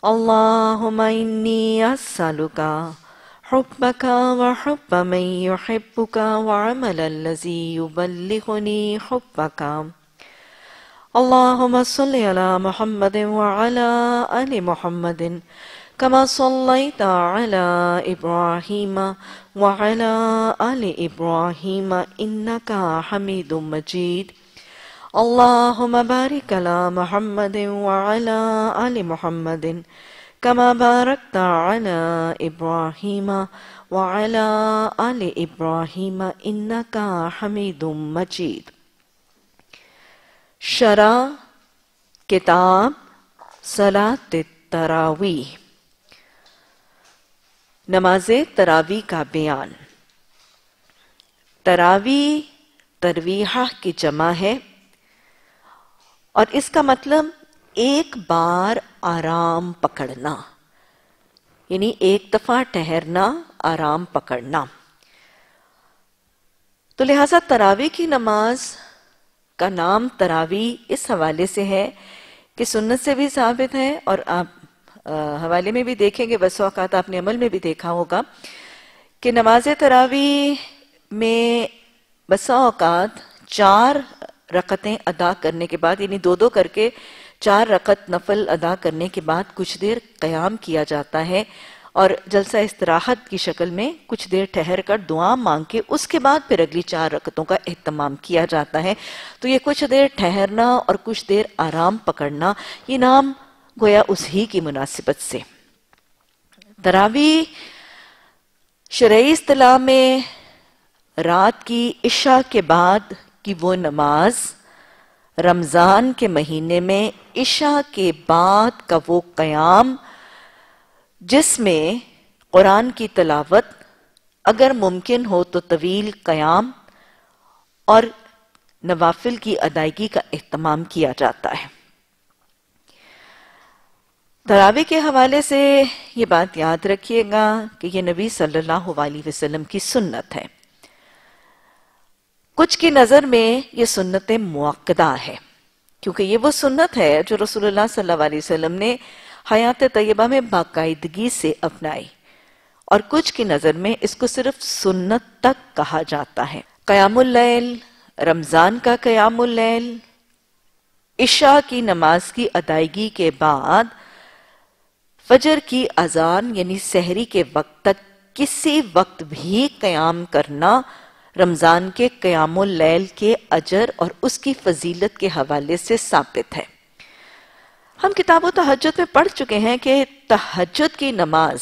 اللهم إني أسألك حبك وحب من يحبك وعمل الذي يبلغني حبك. اللهم صل على محمد وعلى آل محمد كما صليت على إبراهيم وعلى آل إبراهيم إنك حميد مجيد. اللهم بارك على محمد وعلى آل محمد كما باركت على إبراهيم وعلى آل إبراهيم إنك حميد مجيد. شرع، کتاب صلاة التراویح نماز تراویح کا بیان. تراویح، ترویحہ کی جمع ہے۔ اور اس کا مطلب ایک بار آرام پکڑنا یعنی ایک دفعہ ٹہرنا آرام پکڑنا۔ تو لہذا تراوی کی نماز کا نام تراوی اس حوالے سے ہے کہ سنت سے بھی ثابت ہے اور آپ حوالے میں بھی دیکھیں گے، بس اوقات آپ نے عمل میں بھی دیکھا ہوگا کہ نماز تراوی میں بسا اوقات چار رقطیں ادا کرنے کے بعد یعنی دو دو کر کے چار رقط نفل ادا کرنے کے بعد کچھ دیر قیام کیا جاتا ہے اور جلسہ استراحت کی شکل میں کچھ دیر ٹھہر کر دعا مانگ کے اس کے بعد پھر اگلی چار رکتوں کا اہتمام کیا جاتا ہے۔ تو یہ کچھ دیر ٹھہرنا اور کچھ دیر آرام پکڑنا، یہ نام گویا اس ہی کی مناسبت سے۔ تراوی شرعی اصطلاح میں رات کی عشاء کے بعد کی وہ نماز رمضان کے مہینے میں عشاء کے بعد کا وہ قیام، جس میں قرآن کی تلاوت اگر ممکن ہو تو طویل قیام اور نوافل کی ادائیگی کا اہتمام کیا جاتا ہے۔ تراوی کے حوالے سے یہ بات یاد رکھیے گا کہ یہ نبی صلی اللہ علیہ وسلم کی سنت ہے۔ کچھ کی نظر میں یہ سنت موقدہ ہے کیونکہ یہ وہ سنت ہے جو رسول اللہ صلی اللہ علیہ وسلم نے حیات طیبہ میں باقاعدگی سے اپنائی۔ اور کچھ کی نظر میں اس کو صرف سنت تک کہا جاتا ہے۔ قیام اللیل، رمضان کا قیام اللیل، عشاء کی نماز کی ادائیگی کے بعد فجر کی اذان یعنی سحری کے وقت تک کسی وقت بھی قیام کرنا رمضان کے قیام اللیل کے اجر اور اس کی فضیلت کے حوالے سے ثابت ہے۔ ہم کتاب و تحجد میں پڑھ چکے ہیں کہ تحجد کی نماز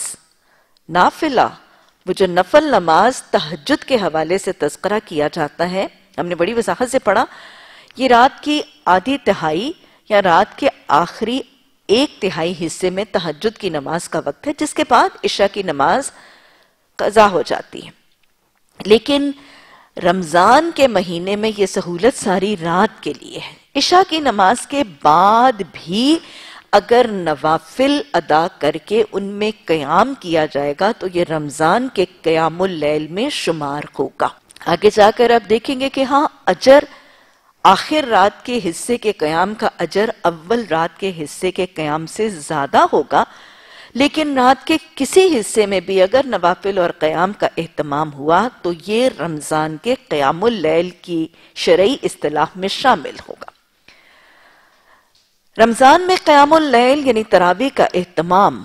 نافلہ، وہ جو نفل نماز تحجد کے حوالے سے تذکرہ کیا جاتا ہے، ہم نے بڑی وضاحت سے پڑھا، یہ رات کی آدھی تہائی یا رات کے آخری ایک تہائی حصے میں تحجد کی نماز کا وقت ہے، جس کے بعد عشاء کی نماز قضا ہو جاتی ہے۔ لیکن رمضان کے مہینے میں یہ سہولت ساری رات کے لیے ہے۔ عشاء کی نماز کے بعد بھی اگر نوافل ادا کر کے ان میں قیام کیا جائے گا تو یہ رمضان کے قیام اللیل میں شمار ہوگا۔ آگے جا کر اب دیکھیں گے کہ ہاں اجر آخر رات کے حصے کے قیام کا اجر اول رات کے حصے کے قیام سے زیادہ ہوگا۔ لیکن رات کے کسی حصے میں بھی اگر نوافل اور قیام کا اہتمام ہوا تو یہ رمضان کے قیام اللیل کی شرعی اصطلاح میں شامل ہوگا۔ رمضان میں قیام اللیل یعنی ترابی کا اہتمام،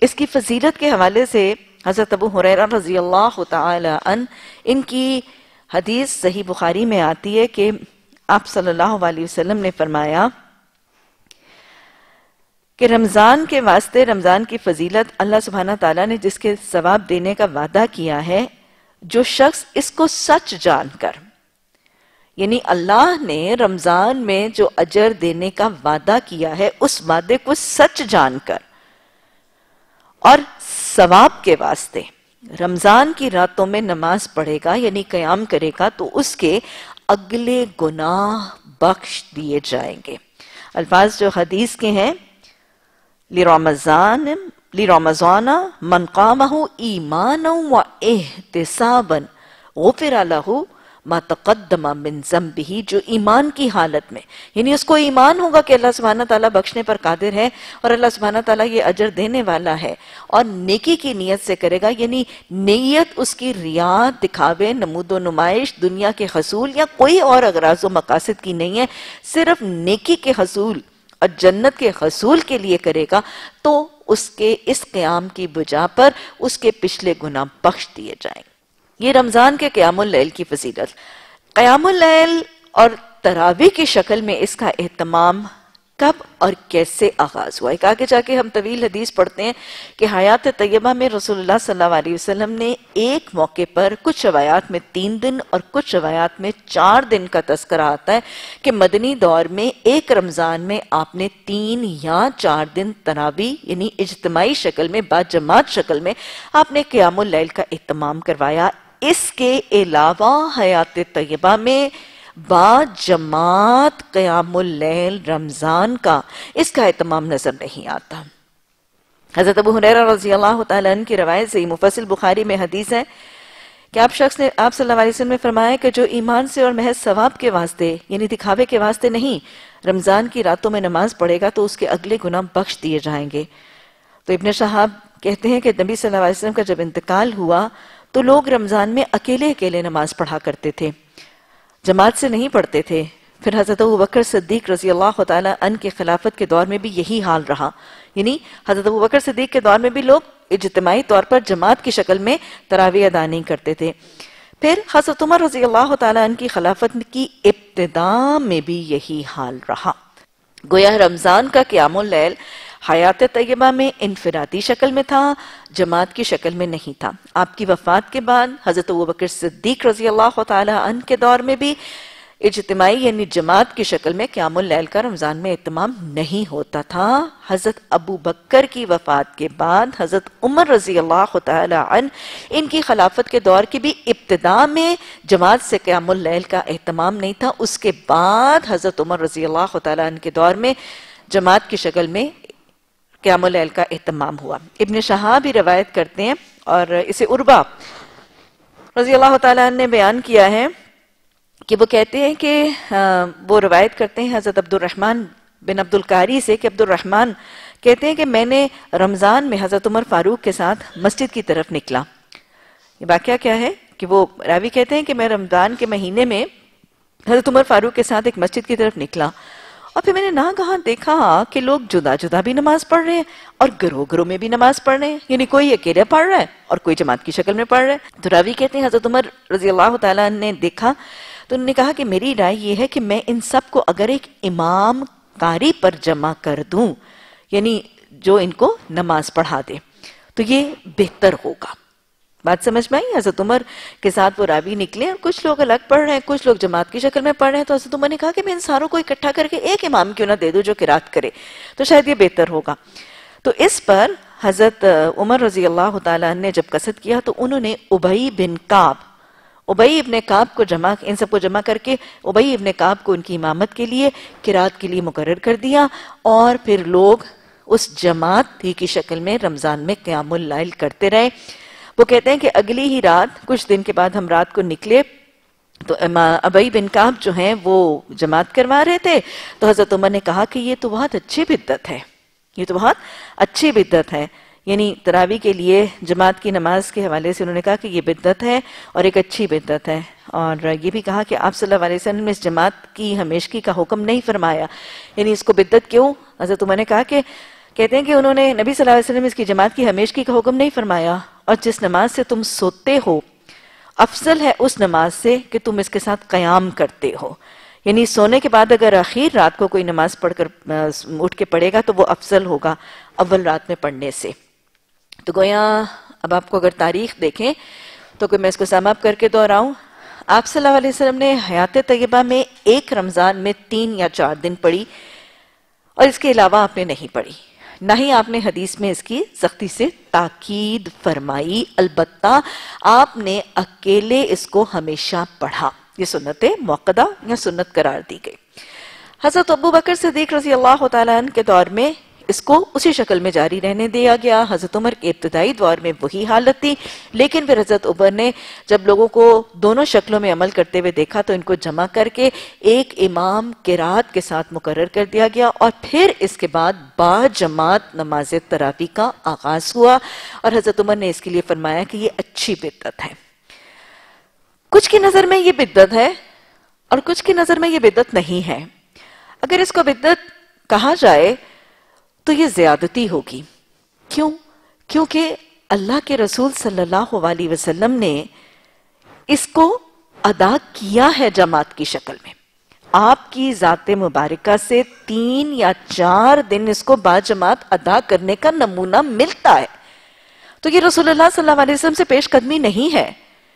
اس کی فضیلت کے حوالے سے حضرت ابو حریرہ رضی اللہ تعالی عنہ ان کی حدیث صحیح بخاری میں آتی ہے کہ آپ صلی اللہ علیہ وسلم نے فرمایا کہ رمضان کے واسطے رمضان کی فضیلت اللہ سبحانہ تعالیٰ نے جس کے ثواب دینے کا وعدہ کیا ہے، جو شخص اس کو سچ جان کر یعنی اللہ نے رمضان میں جو اجر دینے کا وعدہ کیا ہے، اس وعدے کو سچ جان کر۔ اور ثواب کے واسطے، رمضان کی راتوں میں نماز پڑھے گا یعنی قیام کرے گا، تو اس کے اگلے گناہ بخش دیے جائیں گے۔ الفاظ جو حدیث کے ہیں لرمضان لرمضان من قامه ایمانا و احتسابا غفر له ما تقدم من ذنبه، جو ایمان کی حالت میں۔ یعنی اس کو ایمان ہوگا کہ اللہ سبحانہ تعالیٰ بخشنے پر قادر ہے اور اللہ سبحانہ تعالیٰ یہ اجر دینے والا ہے اور نیکی کی نیت سے کرے گا۔ یعنی نیت اس کی ریاض دکھاوے، نمود و نمائش، دنیا کے حصول یا کوئی اور اغراض و مقاصد کی نہیں ہے، صرف نیکی کے حصول۔ اور جنت کے حصول کے لیے کرے گا، تو اس کے اس قیام کی بجا پر اس کے پچھلے گناہ بخش دیے جائیں۔ یہ رمضان کے قیام اللیل کی فضیلت۔ قیام اللیل اور تراوی کی شکل میں اس کا اہتمام کب اور کیسے آغاز ہوا؟ ایک آگے جا کے ہم طویل حدیث پڑھتے ہیں کہ حیات طیبہ میں رسول اللہ صلی اللہ علیہ وسلم نے ایک موقع پر کچھ روایات میں تین دن اور کچھ روایات میں چار دن کا تذکرہ آتا ہے کہ مدنی دور میں ایک رمضان میں آپ نے تین یا چار دن تنابی یعنی اجتماعی شکل میں با جماعت شکل میں آپ نے قیام اللیل کا اہتمام کروایا۔ اس کے علاوہ حیات طیبہ میں با جماعت قیام اللیل رمضان کا، اس کا اہتمام نظر نہیں آتا۔ حضرت ابو حریرہ رضی اللہ تعالیٰ عنہ کی روایت سے مفصل بخاری میں حدیث ہے کہ آپ شخص نے، آپ صلی اللہ علیہ وسلم نے فرمایا کہ جو ایمان سے اور محض ثواب کے واسطے یعنی دکھاوے کے واسطے نہیں، رمضان کی راتوں میں نماز پڑھے گا تو اس کے اگلے گناہ بخش دیے جائیں گے۔ تو ابن صحاب کہتے ہیں کہ نبی صلی اللہ علیہ وسلم کا جب انتقال ہوا تو لوگ رمضان میں اکیلے اکیلے نماز پڑھا کرتے تھے۔ جماعت سے نہیں پڑھتے تھے۔ پھر حضرت ابو بکر صدیق رضی اللہ تعالیٰ عنہ کے خلافت کے دور میں بھی یہی حال رہا۔ یعنی حضرت ابو بکر صدیق کے دور میں بھی لوگ اجتماعی طور پر جماعت کی شکل میں تراوی ادا نہیں کرتے تھے۔ پھر حضرت عمر رضی اللہ تعالیٰ عنہ کی خلافت کی ابتدا میں بھی یہی حال رہا۔ گویا رمضان کا قیام اللیل حیات طیبہ میں انفرادی شکل میں تھا، جماعت کی شکل میں نہیں تھا۔ آپ کی وفات کے بعد حضرت بکر صدیق رضی اللہ تعالیٰ عنہ کے دور میں بھی اجتماعی یعنی جماعت کی شکل میں قیام اللیل کا رمضان میں اہتمام نہیں ہوتا تھا۔ حضرت ابو بکر کی وفات کے بعد حضرت عمر رضی اللہ تعالی عنہ ان کی خلافت کے دور کی بھی ابتدا میں جماعت سے قیام اللیل کا اہتمام نہیں تھا۔ اس کے بعد حضرت عمر رضی اللہ تعالی عنہ کے دور میں جماعت کی شکل میں قیام اللیل کا اہتمام ہوا۔ ابن شہاب بھی روایت کرتے ہیں اور اسے عربا رضی اللہ تعالیٰ نے بیان کیا ہے کہ وہ کہتے ہیں کہ وہ روایت کرتے ہیں حضرت عبد الرحمن بن عبد القاری سے کہ عبد الرحمن کہتے ہیں کہ میں نے رمضان میں حضرت عمر فاروق کے ساتھ مسجد کی طرف نکلا۔ یہ واقعہ کیا ہے کہ وہ راوی کہتے ہیں کہ میں رمضان کے مہینے میں حضرت عمر فاروق کے ساتھ ایک مسجد کی طرف نکلا۔ اور پھر میں نے نہ کہاں دیکھا کہ لوگ جدا جدا بھی نماز پڑھ رہے ہیں اور گروہ گروہ میں بھی نماز پڑھ رہے ہیں یعنی کوئی اکیلے پڑھ رہا ہے اور کوئی جماعت کی شکل میں پڑھ رہا ہے۔ تو راوی کہتے ہیں، حضرت عمر رضی اللہ تعالیٰ نے دیکھا، تو انہوں نے کہا کہ میری رائے یہ ہے کہ میں ان سب کو اگر ایک امام کاری پر جمع کر دوں یعنی جو ان کو نماز پڑھا دے، تو یہ بہتر ہوگا۔ بات سمجھ میں آئی؟ حضرت عمر کے ساتھ وہ راوی نکلے اور کچھ لوگ الگ پڑھ رہے ہیں، کچھ لوگ جماعت کی شکل میں پڑھ رہے ہیں۔ تو حضرت عمر نے کہا کہ میں ان ساروں کو اکٹھا کر کے ایک امام کیوں نہ دے دوں جو قرات کرے۔ تو شاید یہ بہتر ہوگا۔ تو اس پر حضرت عمر رضی اللہ تعالیٰ نے جب قصد کیا تو انہوں نے ابئی بن کعب، ابئی ابن کعب کو جمع، ان سب کو جمع کر کے ابئی ابن کعب کو ان کی امامت کے لیے قرات کے لیے مقرر کر دیا اور پھر لوگ اس جماعت ہی کی شکل میں رمضان میں قیام اللیل کرتے رہے۔ وہ کہتے ہیں کہ اگلی ہی رات، کچھ دن کے بعد ہم رات کو نکلے، تو ابئی بن کعب جو ہیں، وہ جماعت کروا رہے تھے۔ تو حضرت عمر نے کہا کہ یہ تو بہت اچھی بدت ہے۔ یہ تو بہت اچھی بدت ہے۔ یعنی تراوی کے لیے جماعت کی نماز کے حوالے سے انہوں نے کہا کہ یہ بدت ہے اور ایک اچھی بدت ہے۔ اور یہ بھی کہا کہ آپ صلی اللہ علیہ وسلم نے اس جماعت کی، ہمیشگی کا حکم نہیں فرمایا۔ یعنی اس کو بدت کیوں؟ حضرت عمر نے کہا کہ کہتے ہیں کہ انہوں نے نبی صلی اللہ علیہ وسلم اس کی جماعت کی ہمیشگی کا حکم نہیں فرمایا اور جس نماز سے تم سوتے ہو، افضل ہے اس نماز سے کہ تم اس کے ساتھ قیام کرتے ہو۔ یعنی سونے کے بعد اگر اخیر رات کو کوئی نماز پڑھ کر اٹھ کے پڑھے گا تو وہ افضل ہوگا اول رات میں پڑھنے سے۔ تو گویا، اب آپ کو اگر تاریخ دیکھیں تو کوئی میں اس کو سم اپ کر کے دہراؤں آپ صلی اللہ علیہ وسلم نے حیات طیبہ میں ایک رمضان میں تین یا چار دن پڑھی اور اس کے علاوہ آپ نے نہیں پڑھی۔ نہ ہی آپ نے حدیث میں اس کی سختی سے تاکید فرمائی، البتہ آپ نے اکیلے اس کو ہمیشہ پڑھا۔ یہ سنت موقع یا سنت قرار دی گئی۔ حضرت ابو بکر صدیق رضی اللہ تعالیٰ عنہ کے دور میں اس کو اسی شکل میں جاری رہنے دیا گیا۔ حضرت عمر کے ابتدائی دور میں وہی حالت تھی، لیکن پھر حضرت عمر نے جب لوگوں کو دونوں شکلوں میں عمل کرتے ہوئے دیکھا تو ان کو جمع کر کے ایک امام قرات کے ساتھ مقرر کر دیا گیا اور پھر اس کے بعد با جماعت نماز تراوی کا آغاز ہوا اور حضرت عمر نے اس کے لیے فرمایا کہ یہ اچھی بدت ہے۔ کچھ کی نظر میں یہ بدت ہے اور کچھ کی نظر میں یہ بدت نہیں ہے۔ اگر اس کو بدت کہا جائے تو یہ زیادتی ہوگی۔ کیوں؟ کیونکہ اللہ کے رسول صلی اللہ علیہ وسلم نے اس کو ادا کیا ہے جماعت کی شکل میں۔ آپ کی ذات مبارکہ سے تین یا چار دن اس کو با جماعت ادا کرنے کا نمونہ ملتا ہے۔ تو یہ رسول اللہ صلی اللہ علیہ وسلم سے پیش قدمی نہیں ہے۔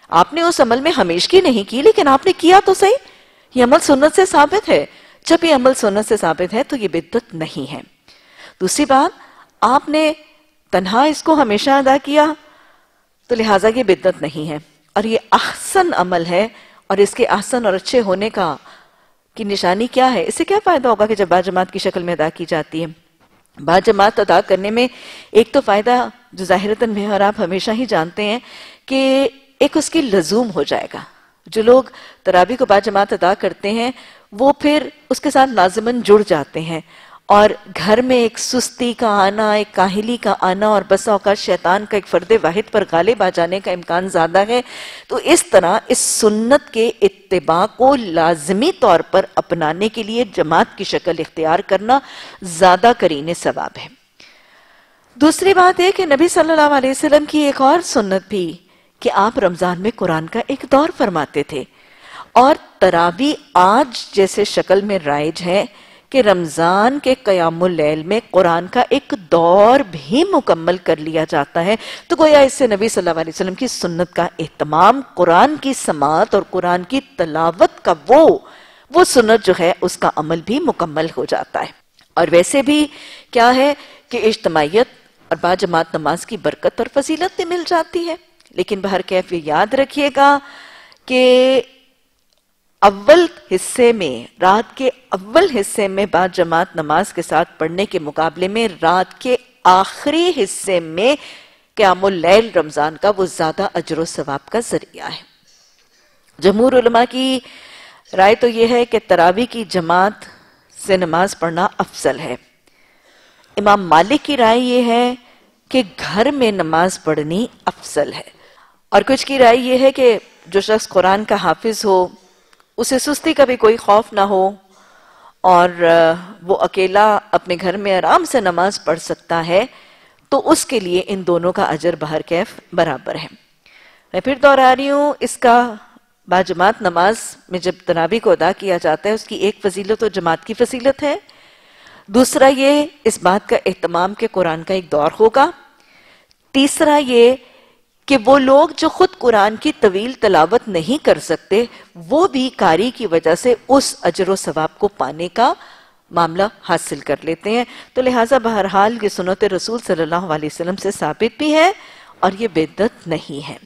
آپ نے اس عمل میں ہمیشگی نہیں کی، لیکن آپ نے کیا تو صحیح۔ یہ عمل سنت سے ثابت ہے۔ جب یہ عمل سنت سے ثابت ہے تو یہ بدت نہیں ہے۔ دوسری بات، آپ نے تنہا اس کو ہمیشہ ادا کیا تو لہٰذا یہ بدت نہیں ہے۔ اور یہ احسن عمل ہے اور اس کے احسن اور اچھے ہونے کا، کی نشانی کیا ہے؟ اس سے کیا فائدہ ہوگا کہ جب با جماعت کی شکل میں ادا کی جاتی ہے؟ با جماعت ادا کرنے میں ایک تو فائدہ جو ظاہرتاً میں اور آپ ہمیشہ ہی جانتے ہیں کہ ایک اس کی لزوم ہو جائے گا۔ جو لوگ ترابی کو با جماعت ادا کرتے ہیں، وہ پھر اس کے ساتھ لازماً جڑ جاتے ہیں۔ اور گھر میں ایک سستی کا آنا، ایک کاہلی کا آنا اور بسا اوقات شیطان کا ایک فرد واحد پر غالب آ جانے کا امکان زیادہ ہے۔ تو اس طرح اس سنت کے اتباع کو لازمی طور پر اپنانے کے لیے جماعت کی شکل اختیار کرنا زیادہ کرین ثواب ہے۔ دوسری بات ہے کہ نبی صلی اللہ علیہ وسلم کی ایک اور سنت بھی کہ آپ رمضان میں قرآن کا ایک دور فرماتے تھے اور تراوی آج جیسے شکل میں رائج ہے کہ رمضان کے قیام اللیل میں قرآن کا ایک دور بھی مکمل کر لیا جاتا ہے۔ تو گویا اس سے نبی صلی اللہ علیہ وسلم کی سنت کا اہتمام، قرآن کی سماعت اور قرآن کی تلاوت کا وہ وہ سنت جو ہے، اس کا عمل بھی مکمل ہو جاتا ہے۔ اور ویسے بھی کیا ہے کہ اجتماعیت اور با جماعت نماز کی برکت اور فضیلت بھی مل جاتی ہے۔ لیکن بہر کیف یہ یاد رکھیے گا کہ اول حصے میں، رات کے اول حصے میں بعد جماعت نماز کے ساتھ پڑھنے کے مقابلے میں، رات کے آخری حصے میں قیام اللیل، رمضان کا وہ زیادہ اجر و ثواب کا ذریعہ ہے۔ جمہور علماء کی رائے تو یہ ہے کہ تراوی کی جماعت سے نماز پڑھنا افضل ہے۔ امام مالک کی رائے یہ ہے کہ گھر میں نماز پڑھنی افضل ہے۔ اور کچھ کی رائے یہ ہے کہ جو شخص قرآن کا حافظ ہو اسے سستی کا بھی کوئی خوف نہ ہو اور وہ اکیلا اپنے گھر میں آرام سے نماز پڑھ سکتا ہے، تو اس کے لیے ان دونوں کا اجر بہر کیف برابر ہے۔ میں پھر دور رہی ہوں، اس کا باجماعت نماز میں جب تنابی کو ادا کیا جاتا ہے، اس کی ایک فضیلت و جماعت کی فضیلت ہے۔ دوسرا یہ، اس بات کا اہتمام کہ قرآن کا ایک دور ہوگا۔ تیسرا یہ کہ وہ لوگ جو خود قرآن کی طویل تلاوت نہیں کر سکتے، وہ بھی کاری کی وجہ سے اس اجر و ثواب کو پانے کا معاملہ حاصل کر لیتے ہیں۔ تو لہٰذا بہرحال یہ سنت رسول صلی اللہ علیہ وسلم سے ثابت بھی ہے اور یہ بدت نہیں ہے۔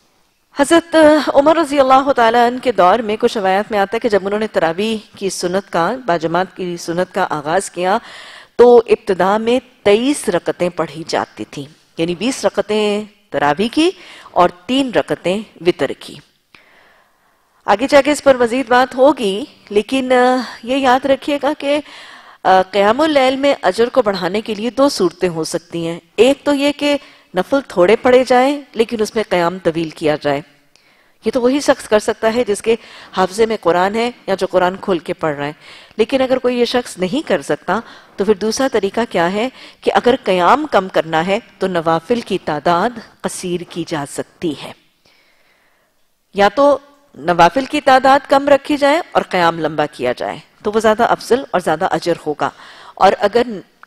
حضرت عمر رضی اللہ تعالیٰ عنہ کے دور میں کچھ روایات میں آتا ہے کہ جب انہوں نے تراوی کی سنت کا، باجماعت کی سنت کا آغاز کیا تو ابتدا میں تیئیس رکتیں پڑھی جاتی تھیں۔ یعنی بیس رکتیں تراوی کی اور تین رکتیں وطر کی۔ آگے جا کے اس پر مزید بات ہوگی، لیکن یہ یاد رکھیے گا کہ قیام اللیل میں اجر کو بڑھانے کے لیے دو صورتیں ہو سکتی ہیں۔ ایک تو یہ کہ نفل تھوڑے پڑے جائیں، لیکن اس میں قیام طویل کیا جائے۔ یہ تو وہی شخص کر سکتا ہے جس کے حافظے میں قرآن ہے یا جو قرآن کھول کے پڑھ رہا ہے۔ لیکن اگر کوئی یہ شخص نہیں کر سکتا، تو پھر دوسرا طریقہ کیا ہے کہ اگر قیام کم کرنا ہے، تو نوافل کی تعداد قصیر کی جا سکتی ہے۔ یا تو نوافل کی تعداد کم رکھی جائے اور قیام لمبا کیا جائے، تو وہ زیادہ افضل اور زیادہ اجر ہوگا۔ اور اگر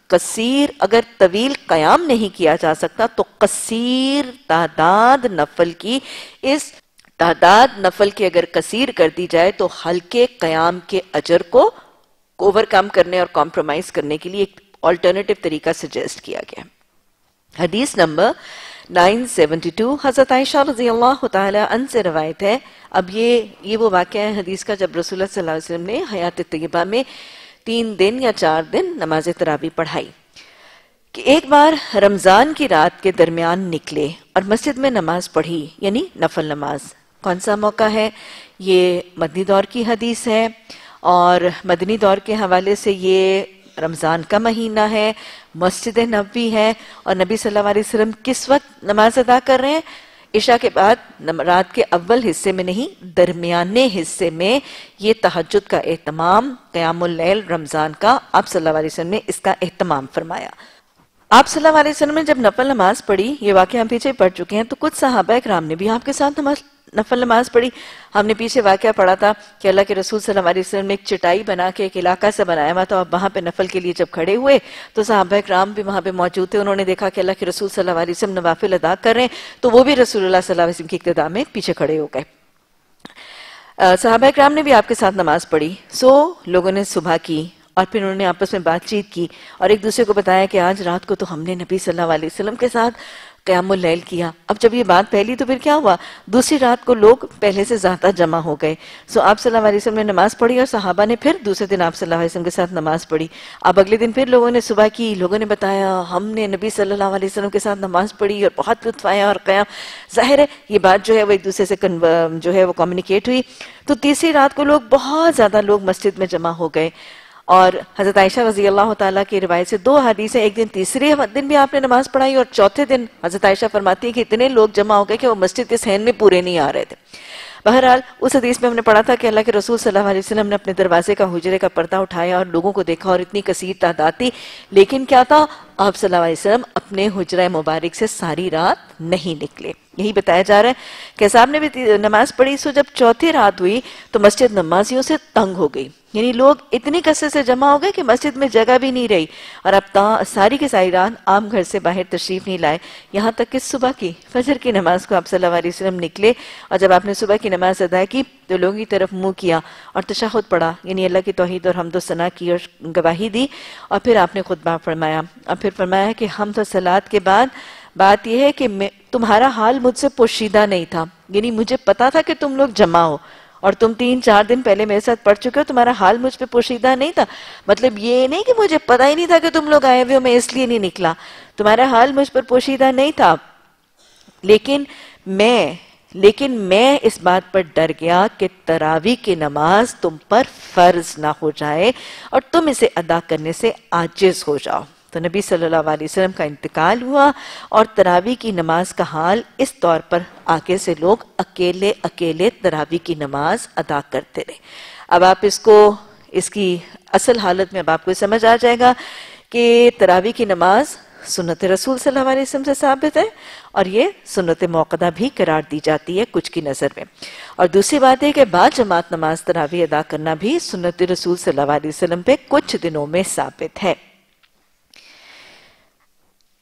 کثیر اگر طویل قیام نہیں کیا جا سکتا، تو کثیر تعداد نفل کی اس تعداد نفل کی اگر کثیر کر دی جائے تو ہلکے قیام کے اجر کو اوور کم کرنے اور کمپرومائز کرنے کے لیے ایک آلٹرنیٹو طریقہ سجیسٹ کیا گیا حدیث نمبر 972 حضرت عائشہ رضی اللہ تعالی عنہ سے روایت ہے۔ اب یہ یہ وہ واقعہ ہے حدیث کا جب رسول اللہ صلی اللہ علیہ وسلم نے حیات طیبہ میں تین دن یا چار دن نماز ترابی پڑھائی کہ ایک بار رمضان کی رات کے درمیان نکلے اور مسجد میں نماز پڑھی یعنی نفل نماز۔ کون سا موقع ہے؟ یہ مدنی دور کی حدیث ہے اور مدنی دور کے حوالے سے یہ رمضان کا مہینہ ہے، مسجد نبی ہے اور نبی صلی اللہ علیہ وسلم کس وقت نماز ادا کر رہے ہیں؟ عشاء کے بعد رات کے اول حصے میں نہیں، درمیانے حصے میں یہ تحجد کا اہتمام، قیام اللیل، رمضان کا، آپ صلی اللہ علیہ وسلم نے اس کا اہتمام فرمایا۔ آپ صلی اللہ علیہ وسلم نے جب نفل نماز پڑھی، یہ واقعہ ہم پیچھے پڑھ چکے ہیں، تو کچھ صحابہ اکرام نے بھی آپ کے ساتھ نماز نفل نماز پڑھی۔ ہم نے پیچھے واقعہ پڑھا تھا کہ اللہ کے رسول صلی اللہ علیہ وسلم نے ایک چٹائی بنا کے ایک علاقہ سے بنایا ہوا تھا اور وہاں پہ نفل کے لیے جب کھڑے ہوئے تو صحابہ اکرام بھی وہاں پہ موجود تھے۔ انہوں نے دیکھا کہ اللہ کے رسول صلی اللہ علیہ وسلم نوافل ادا کر رہے ہیں تو وہ بھی رسول اللہ صلی اللہ علیہ وسلم کی اقتداء میں پیچھے کھڑے ہو گئے۔ صحابہ اکرام نے بھی آپ کے ساتھ نماز پڑھی۔ سو لوگوں نے صبح کی اور پھر انہوں نے آپس میں بات چیت کی اور ایک دوسرے کو بتایا کہ آج رات کو تو ہم نے نبی صلی اللہ علیہ وسلم کے ساتھ قیام اللیل کیا۔ اب جب یہ بات پہلی تو پھر کیا ہوا؟ دوسری رات کو لوگ پہلے سے زیادہ جمع ہو گئے۔ سو آپ صلی اللہ علیہ وسلم نے نماز پڑھی اور صحابہ نے پھر دوسرے دن آپ صلی اللہ علیہ وسلم کے ساتھ نماز پڑھی۔ اب اگلے دن پھر لوگوں نے صبح کی لوگوں نے بتایا، ہم نے نبی صلی اللہ علیہ وسلم کے ساتھ نماز پڑھی اور بہت لطف آیا اور قیام۔ ظاہر ہے، یہ بات جو ہے وہ ایک دوسرے سے جو ہے وہ کمیونیکیٹ ہوئی۔ تو تیسری رات کو لوگ بہت زیادہ لوگ مسجد میں جمع ہو گئے۔ اور حضرت عائشہ رضی اللہ تعالیٰ کی روایت سے دو حدیث ہیں ایک دن تیسرے دن بھی آپ نے نماز پڑھائی اور چوتھے دن حضرت عائشہ فرماتی ہے کہ اتنے لوگ جمع ہو گئے کہ وہ مسجد کے سہن میں پورے نہیں آ رہے تھے۔ بہرحال اس حدیث میں ہم نے پڑھا تھا کہ اللہ کے رسول صلی اللہ علیہ وسلم نے اپنے دروازے کا حجرے کا پردہ اٹھایا اور لوگوں کو دیکھا اور اتنی کثیر تعداد تھی۔ لیکن کیا تھا؟ آپ صلی اللہ علیہ وسلم اپنے حجرہ مبارک سے ساری رات نہیں نکلے۔ یہی بتایا جا رہا ہے کہ صاحب نے بھی نماز پڑھی، سو جب چوتھی رات ہوئی تو مسجد نمازیوں سے تنگ ہو گئی۔ یعنی لوگ اتنی کثرت سے جمع ہو گئے کہ مسجد میں جگہ بھی نہیں رہی۔ اور اب ساری کے ساری رات عام گھر سے باہر تشریف نہیں لائے۔ یہاں تک کہ صبح کی فجر کی نماز کو آپ صلی اللہ علیہ وسلم نکلے اور جب آپ نے صبح کی نماز ادا کی تو لوگوں کی طرف منہ کیا اور تشہد پڑا یعنی اللہ کی توحید اور حمد و ثنا کی اور گواہی دی اور پھر آپ نے خطبہ فرمایا۔ اور پھر فرمایا کہ ہم تو سلاد کے بعد بات یہ ہے کہ تمہارا حال مجھ سے پوشیدہ نہیں تھا۔ یعنی مجھے پتا تھا کہ تم لوگ جمع ہو۔ اور تم تین چار دن پہلے میرے ساتھ پڑھ چکے ہو، تمہارا حال مجھ پہ پوشیدہ نہیں تھا۔ مطلب یہ نہیں کہ مجھے پتا ہی نہیں تھا کہ تم لوگ آئے ہوئے ہو، میں اس لیے نہیں نکلا۔ تمہارا حال مجھ پر پوشیدہ نہیں تھا۔ لیکن میں لیکن میں اس بات پر ڈر گیا کہ تراوی کی نماز تم پر فرض نہ ہو جائے اور تم اسے ادا کرنے سے آجز ہو جاؤ۔ تو نبی صلی اللہ علیہ وسلم کا انتقال ہوا اور تراوی کی نماز کا حال اس طور پر آگے سے لوگ اکیلے اکیلے تراوی کی نماز ادا کرتے رہے۔ اب آپ اس کو، اس کی اصل حالت میں اب آپ کو سمجھ آ جائے گا کہ تراوی کی نماز سنت رسول صلی اللہ علیہ وسلم سے ثابت ہے اور یہ سنت موقع بھی قرار دی جاتی ہے کچھ کی نظر میں۔ اور دوسری بات ہے کہ بعد جماعت نماز تراوی ادا کرنا بھی سنت رسول صلی اللہ علیہ وسلم پہ کچھ دنوں میں ثابت ہے۔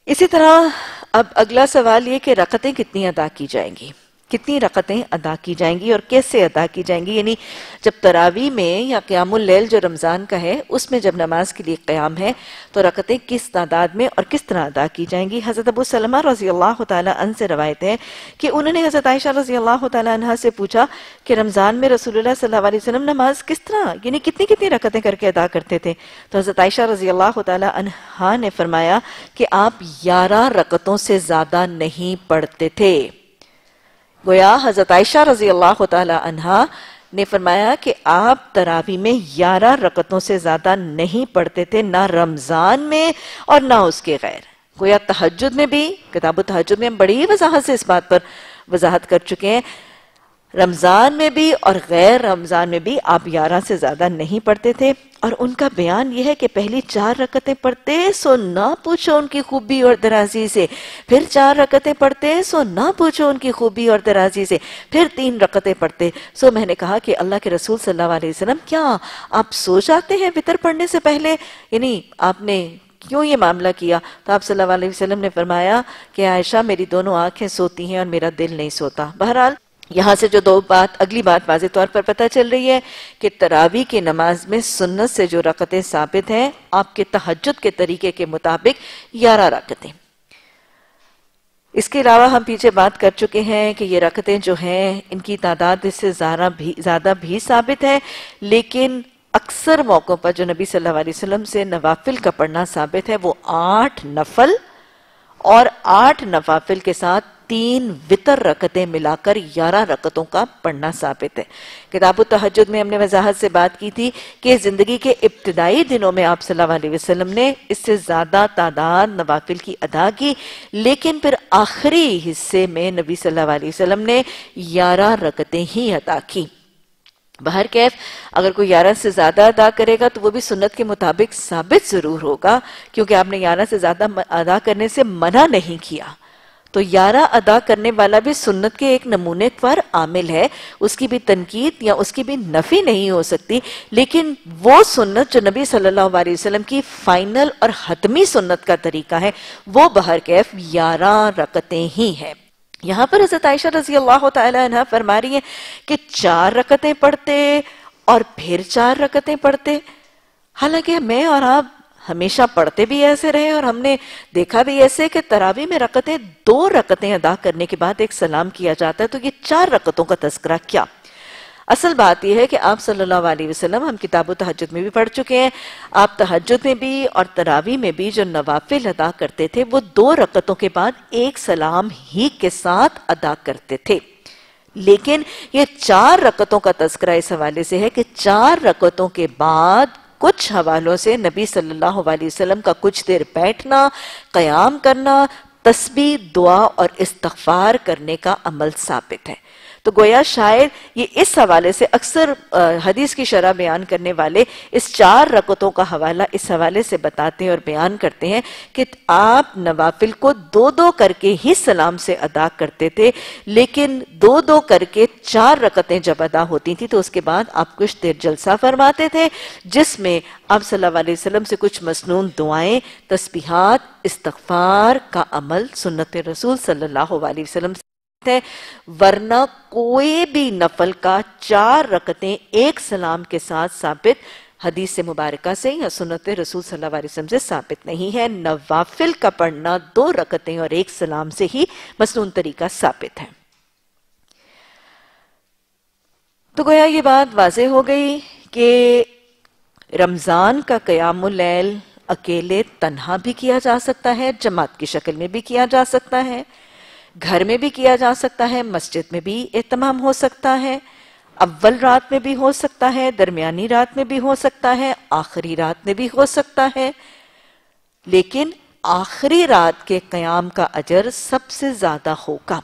اسی طرح اب اگلا سوال یہ کہ رقطیں کتنی ادا کی جائیں گی؟ کتنی رقطیں ادا کی جائیں گی اور کیسے ادا کی جائیں گی؟ یعنی جب تراوی میں یا قیام اللیل جو رمضان کا ہے، اس میں جب نماز کے لیے قیام ہے، تو رقطیں کس تعداد میں اور کس طرح ادا کی جائیں گی؟ حضرت ابو سلمہ رضی اللہ تعالیٰ عنہ سے روایت ہے کہ انہوں نے حضرت عائشہ رضی اللہ تعالیٰ عنہ سے پوچھا کہ رمضان میں رسول اللہ صلی اللہ علیہ وسلم نماز کس طرح یعنی کتنی کتنی رقطیں کر کے ادا کرتے تھے؟ تو حضرت عائشہ رضی اللہ تعالیٰ عنہ نے فرمایا کہ آپ یارہ رقطوں سے زیادہ نہیں پڑھتے تھے۔ گویا حضرت عائشہ رضی اللہ تعالی عنہ نے فرمایا کہ آپ تراوی میں یارہ رکتوں سے زیادہ نہیں پڑھتے تھے، نہ رمضان میں اور نہ اس کے غیر۔ گویا تحجد میں بھی، کتاب و تحجد میں ہم بڑی وضاحت سے اس بات پر وضاحت کر چکے ہیں۔ رمضان میں بھی اور غیر رمضان میں بھی آپ یارہ سے زیادہ نہیں پڑھتے تھے اور ان کا بیان یہ ہے کہ پہلی چار رکتیں پڑھتے سو نہ پوچھو ان کی خوبی اور درازی سے، پھر چار رکتیں پڑھتے سو نہ پوچھو ان کی خوبی اور درازی سے، پھر تین رکتیں پڑھتے۔ سو میں نے کہا کہ اللہ کے رسول صلی اللہ علیہ وسلم، کیا آپ سو جاتے ہیں وطر پڑھنے سے پہلے؟ یعنی آپ نے کیوں یہ معاملہ کیا؟ تو آپ صلی اللہ علیہ وسلم نے فرمایا کہ عائشہ میری دونوں آنکھیں سوتی ہیں اور میرا دل نہیں سوتا۔ بہرحال یہاں سے جو دو بات، اگلی بات واضح طور پر پتہ چل رہی ہے کہ تراوی کی نماز میں سنت سے جو رکتیں ثابت ہیں، آپ کے تحجد کے طریقے کے مطابق یارہ رکتیں اس کے علاوہ ہم پیچھے بات کر چکے ہیں کہ یہ رکتیں جو ہیں، ان کی تعداد اس سے زیادہ بھی ثابت ہے، لیکن اکثر موقعوں پر جو نبی صلی اللہ علیہ وسلم سے نوافل کا پڑھنا ثابت ہے، وہ آٹھ نفل اور آٹھ نوافل کے ساتھ تین وطر رکتیں ملا کر یارہ رکتوں کا پڑھنا ثابت ہے۔ کتاب التحجد میں ہم نے وضاحت سے بات کی تھی کہ زندگی کے ابتدائی دنوں میں آپ صلی اللہ علیہ وسلم نے اس سے زیادہ تعداد نوافل کی ادا کی، لیکن پھر آخری حصے میں نبی صلی اللہ علیہ وسلم نے یارہ رکتیں ہی ادا کی۔ بہر کیف، اگر کوئی یارہ سے زیادہ ادا کرے گا تو وہ بھی سنت کے مطابق ثابت ضرور ہوگا، کیونکہ آپ نے یارہ سے زیادہ ادا کرنے سے منع نہیں کیا۔ تو یارہ ادا کرنے والا بھی سنت کے ایک نمونے پر عامل ہے۔ اس کی بھی تنقید یا اس کی بھی نفی نہیں ہو سکتی، لیکن وہ سنت جو نبی صلی اللہ علیہ وسلم کی فائنل اور حتمی سنت کا طریقہ ہے، وہ بہر کیف یارہ رکتیں ہی ہیں۔ یہاں پر حضرت عائشہ رضی اللہ تعالی عنہ فرما رہی ہیں کہ چار رکتیں پڑھتے اور پھر چار رکتیں پڑھتے۔ حالانکہ میں اور آپ ہمیشہ پڑھتے بھی ایسے رہے اور ہم نے دیکھا بھی ایسے کہ تراوی میں رکتیں دو رکتیں ادا کرنے کے بعد ایک سلام کیا جاتا ہے، تو یہ چار رکتوں کا تذکرہ کیا؟ اصل بات یہ ہے کہ آپ صلی اللہ علیہ وسلم ہم کتاب و تحجد میں بھی پڑھ چکے ہیں۔ آپ تحجد میں بھی اور تراوی میں بھی جو نوافل ادا کرتے تھے، وہ دو رکتوں کے بعد ایک سلام ہی کے ساتھ ادا کرتے تھے۔ لیکن یہ چار رکتوں کا تذکرہ اس حوالے سے ہے کہ چار رکتوں کے بعد کچھ حوالوں سے نبی صلی اللہ علیہ وسلم کا کچھ دیر بیٹھنا، قیام کرنا، تسبیح، دعا اور استغفار کرنے کا عمل ثابت ہے۔ تو گویا شاید یہ اس حوالے سے اکثر حدیث کی شرح بیان کرنے والے اس چار رکتوں کا حوالہ اس حوالے سے بتاتے ہیں اور بیان کرتے ہیں کہ آپ نوافل کو دو دو کر کے ہی سلام سے ادا کرتے تھے، لیکن دو دو کر کے چار رکتیں جب ادا ہوتی تھی تو اس کے بعد آپ کچھ دیر جلسہ فرماتے تھے، جس میں آپ صلی اللہ علیہ وسلم سے کچھ مسنون دعائیں، تسبیحات، استغفار کا عمل سنت رسول صلی اللہ علیہ وسلم سے ہے، ورنہ کوئی بھی نفل کا چار رکتیں ایک سلام کے ساتھ ثابت حدیث سے مبارکہ سے یا سنت رسول صلی اللہ علیہ وسلم سے ثابت نہیں ہے۔ نوافل کا پڑھنا دو رکتیں اور ایک سلام سے ہی مسنون طریقہ ثابت ہے۔ تو گویا یہ بات واضح ہو گئی کہ رمضان کا قیام اللیل اکیلے تنہا بھی کیا جا سکتا ہے، جماعت کی شکل میں بھی کیا جا سکتا ہے۔ گھر میں بھی کیا جا سکتا ہے، مسجد میں بھی اہتمام ہو سکتا ہے، اول رات میں بھی ہو سکتا ہے، درمیانی رات میں بھی ہو سکتا ہے، آخری رات میں بھی ہو سکتا ہے۔ لیکن آخری رات کے قیام کا اجر سب سے زیادہ ہوگا۔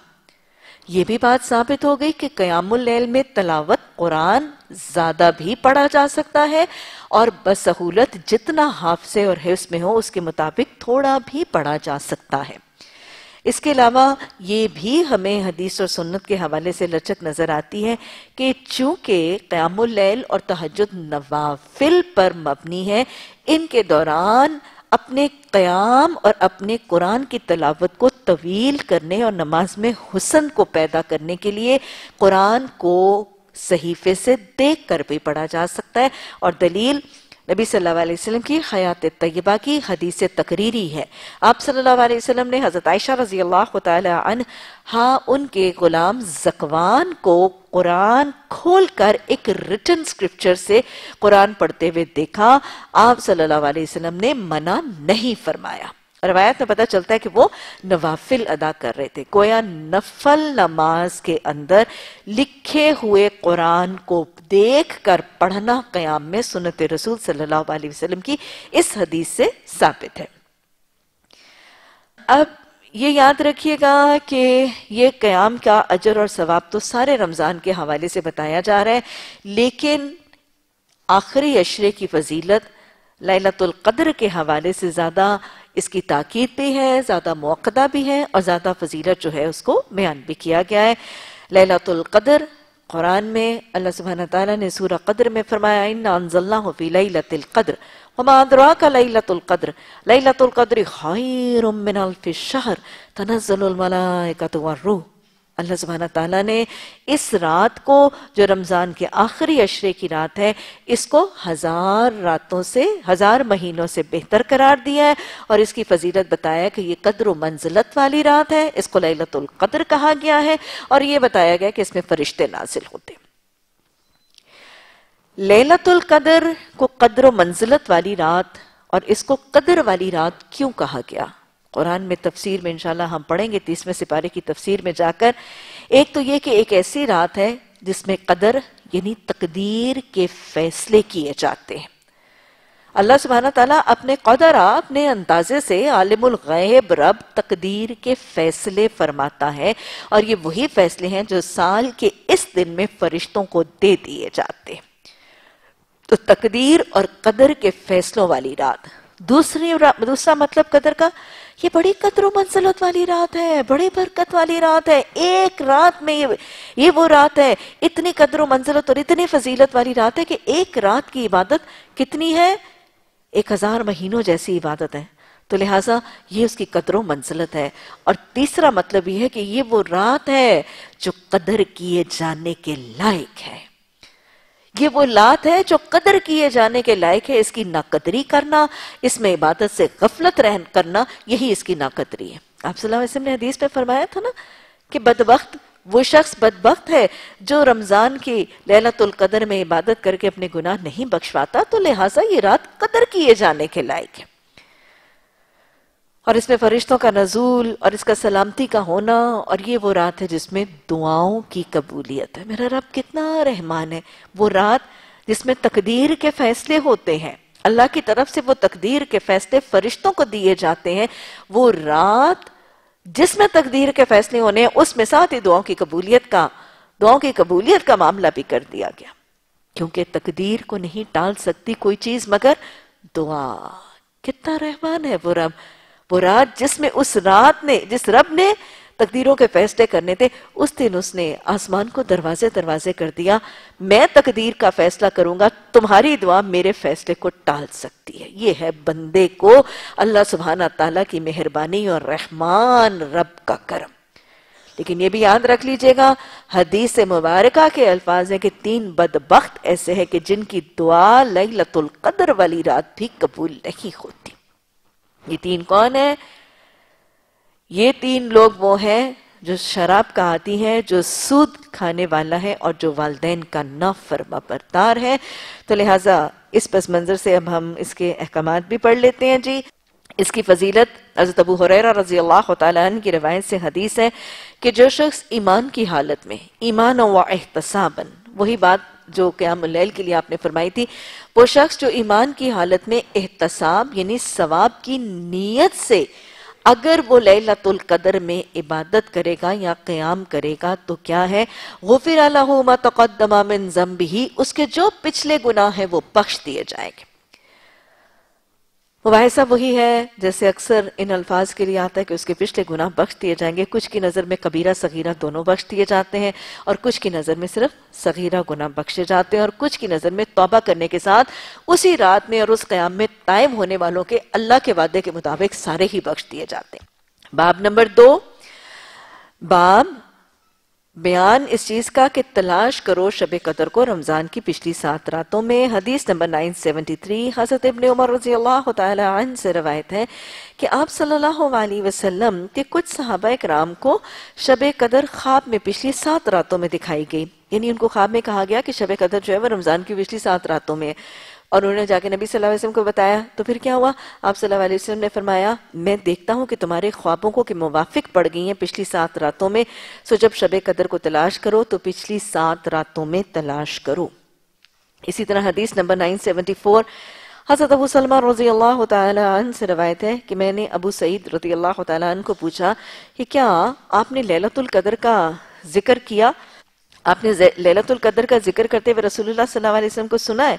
یہ بھی بات ثابت ہو گئی کہ قیام اللیل میں تلاوت قرآن زیادہ بھی پڑھا جا سکتا ہے اور بسہولت جتنا حافظے اور حفظ میں ہو، اس کے مطابق تھوڑا بھی پڑھا جا سکتا ہے۔ اس کے علاوہ یہ بھی ہمیں حدیث اور سنت کے حوالے سے لچک نظر آتی ہے کہ چونکہ قیام اللیل اور تحجد نوافل پر مبنی ہے، ان کے دوران اپنے قیام اور اپنے قرآن کی تلاوت کو طویل کرنے اور نماز میں حسن کو پیدا کرنے کے لیے قرآن کو صحیفے سے دیکھ کر بھی پڑھا جا سکتا ہے۔ اور دلیل نبی صلی اللہ علیہ وسلم کی حیات طیبہ کی حدیث تقریری ہے۔ آپ صلی اللہ علیہ وسلم نے حضرت عائشہ رضی اللہ تعالی عنہ ہاں ان کے غلام زکوان کو قرآن کھول کر ایک ریٹن سکرپچر سے قرآن پڑھتے ہوئے دیکھا۔ آپ صلی اللہ علیہ وسلم نے منع نہیں فرمایا۔ روایت میں پتہ چلتا ہے کہ وہ نوافل ادا کر رہے تھے۔ کویا نفل نماز کے اندر لکھے ہوئے قرآن کو دیکھ کر پڑھنا قیام میں سنت رسول صلی اللہ علیہ وسلم کی اس حدیث سے ثابت ہے۔ اب یہ یاد رکھیے گا کہ یہ قیام کا اجر اور ثواب تو سارے رمضان کے حوالے سے بتایا جا رہا ہے، لیکن آخری اشرے کی فضیلت لیلت القدر کے حوالے سے زیادہ اس کی تاکید بھی ہے، زیادہ موقع بھی ہے اور زیادہ فضیلت جو ہے اس کو بیان بھی کیا گیا ہے۔ لیلت القدر، قرآن میں اللہ سبحانہ تعالیٰ نے سورہ قدر میں فرمایا، اِنَّا انزلناہ فی لیلت القدر وما ادراک لیلت القدر؟ لیلت القدر خیر من الف الشہر تنزل الملائکت والروح۔ اللہ سبحانہ تعالیٰ نے اس رات کو جو رمضان کے آخری عشرے کی رات ہے، اس کو ہزار راتوں سے، ہزار مہینوں سے بہتر قرار دیا ہے اور اس کی فضیلت بتایا کہ یہ قدر و منزلت والی رات ہے، اس کو لیلت القدر کہا گیا ہے اور یہ بتایا گیا کہ اس میں فرشتے نازل ہوتے لیلت القدر کو قدر و منزلت والی رات اور اس کو قدر والی رات کیوں کہا گیا؟ قرآن میں تفسیر میں انشاءاللہ ہم پڑھیں گے تیسویں سپارے کی تفسیر میں جا کر۔ ایک تو یہ کہ ایک ایسی رات ہے جس میں قدر یعنی تقدیر کے فیصلے کیے جاتے ہیں۔ اللہ سبحانہ تعالیٰ اپنے قدر اپنے اندازے سے عالم الغیب رب تقدیر کے فیصلے فرماتا ہے اور یہ وہی فیصلے ہیں جو سال کے اس دن میں فرشتوں کو دے دیے جاتے ہیں۔ تو تقدیر اور قدر کے فیصلوں والی رات۔ دوسری دوسرا مطلب قدر کا یہ بڑی قدر و منزلت والی رات ہے، بڑی برکت والی رات ہے۔ ایک رات میں یہ وہ رات ہے۔ اتنی قدر و منزلت اور اتنی فضیلت والی رات ہے کہ ایک رات کی عبادت کتنی ہے؟ ایک ہزار مہینوں جیسی عبادت ہے۔ تو لہٰذا یہ اس کی قدر و منزلت ہے۔ اور تیسرا مطلب یہ ہے کہ یہ وہ رات ہے جو قدر کیے جانے کے لائق ہے۔ یہ وہ لات ہے جو قدر کیے جانے کے لائق ہے، اس کی ناقدری کرنا، اس میں عبادت سے غفلت رہن کرنا، یہی اس کی ناقدری ہے۔ آپ صلی اللہ علیہ وسلم نے حدیث پہ فرمایا تھا نا کہ بدبخت وہ شخص بدبخت ہے جو رمضان کی لیلت القدر میں عبادت کر کے اپنے گناہ نہیں بخشواتا، تو لہٰذا یہ رات قدر کیے جانے کے لائق ہے۔ اور اس میں فرشتوں کا نزول اور اس کا سلامتی کا ہونا اور یہ وہ رات ہے جس میں دعاؤں کی قبولیت ہے۔ میرا رب کتنا رحمان ہے۔ وہ رات جس میں تقدیر کے فیصلے ہوتے ہیں۔ اللہ کی طرف سے وہ تقدیر کے فیصلے فرشتوں کو دیے جاتے ہیں۔ وہ رات جس میں تقدیر کے فیصلے ہونے ہیں اس میں ساتھ ہی دعاؤں کی قبولیت کا، دعاؤں کی قبولیت کا معاملہ بھی کر دیا گیا۔ کیونکہ تقدیر کو نہیں ٹال سکتی کوئی چیز، مگر دعا۔ کتنا رحمان ہے وہ رب۔ وہ رات جس میں اس رات نے، جس رب نے تقدیروں کے فیصلے کرنے تھے، اس دن اس نے آسمان کو دروازے دروازے کر دیا۔ میں تقدیر کا فیصلہ کروں گا، تمہاری دعا میرے فیصلے کو ٹال سکتی ہے۔ یہ ہے بندے کو اللہ سبحانہ تعالیٰ کی مہربانی اور رحمان رب کا کرم۔ لیکن یہ بھی یاد رکھ لیجیے گا، حدیث مبارکہ کے الفاظ ہیں کہ تین بدبخت ایسے ہیں کہ جن کی دعا لیلت القدر والی رات بھی قبول نہیں ہوتی۔ یہ تین کون ہیں؟ یہ تین لوگ وہ ہیں جو شراب کا آتی ہے جو سود کھانے والا ہے اور جو والدین کا فرما بردار ہے۔ تو لہٰذا اس پس منظر سے اب ہم اس کے احکامات بھی پڑھ لیتے ہیں۔ جی اس کی فضیلت حضرت ابو حریرہ رضی اللہ تعالیٰ عنہ کی روایت سے حدیث ہے کہ جو شخص ایمان کی حالت میں ایمان و احتسابن وہی بات جو قیام اللیل کے لیے آپ نے فرمائی تھی وہ شخص جو ایمان کی حالت میں احتساب یعنی ثواب کی نیت سے اگر وہ لیلت القدر میں عبادت کرے گا یا قیام کرے گا تو کیا ہے؟ غفر ما تقدم من ذنبہ، اس کے جو پچھلے گناہ ہیں وہ بخش دیے جائیں گے۔ مباحثہ وہی ہے جیسے اکثر ان الفاظ کے لیے آتا ہے کہ اس کے پچھلے گناہ بخش دیے جائیں گے۔ کچھ کی نظر میں کبیرہ صغیرہ دونوں بخش دیے جاتے ہیں اور کچھ کی نظر میں صرف صغیرہ گناہ بخشے جاتے ہیں اور کچھ کی نظر میں توبہ کرنے کے ساتھ اسی رات میں اور اس قیام میں تائم ہونے والوں کے اللہ کے وعدے کے مطابق سارے ہی بخش دیے جاتے ہیں۔ باب نمبر دو، باب بیان اس چیز کا کہ تلاش کرو شب قدر کو رمضان کی پچھلی سات راتوں میں۔ حدیث نمبر 973 حضرت ابن عمر رضی اللہ تعالی عنہ سے روایت ہے کہ آپ صلی اللہ علیہ وسلم کے کچھ صحابہ اکرام کو شب قدر خواب میں پچھلی سات راتوں میں دکھائی گئی۔ یعنی ان کو خواب میں کہا گیا کہ شب قدر جو ہے وہ رمضان کی پچھلی سات راتوں میں۔ اور انہوں نے جا کے نبی صلی اللہ علیہ وسلم کو بتایا، تو پھر کیا ہوا؟ آپ صلی اللہ علیہ وسلم نے فرمایا، میں دیکھتا ہوں کہ تمہارے خوابوں کو کہ موافق پڑ گئی ہیں پچھلی سات راتوں میں، سو جب شب قدر کو تلاش کرو تو پچھلی سات راتوں میں تلاش کرو۔ اسی طرح حدیث نمبر 974 حضرت ابو سلمہ رضی اللہ تعالی عنہ سے روایت ہے کہ میں نے ابو سعید رضی اللہ تعالی عنہ کو پوچھا کہ کیا آپ نے لیلت القدر کا ذکر کیا؟ آپ نے لیلت القدر کا ذکر کرتے ہوئے رسول اللہ صلی اللہ علیہ وسلم کو سنا ہے؟